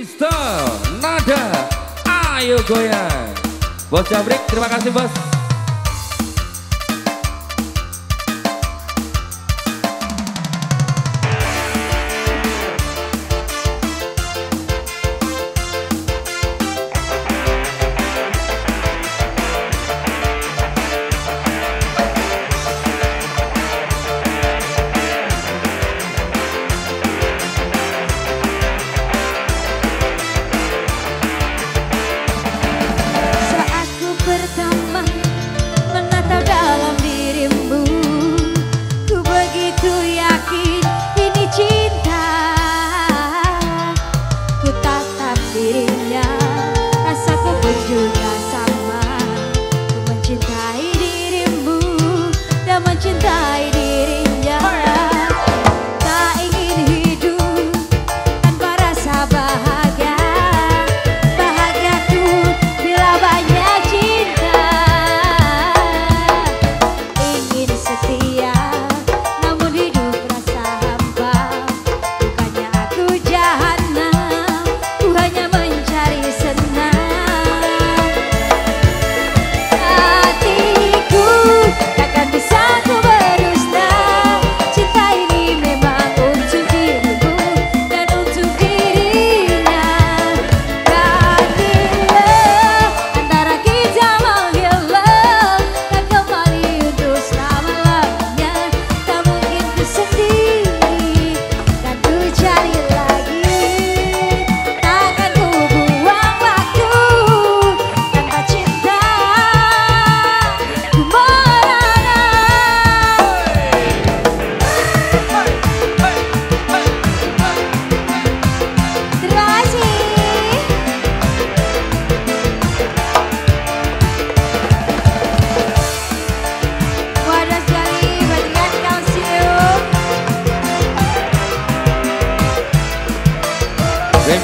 Mister Nada Ayo goyang Bos Jabrik terima kasih bos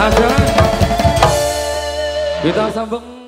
Asyik Kita sambung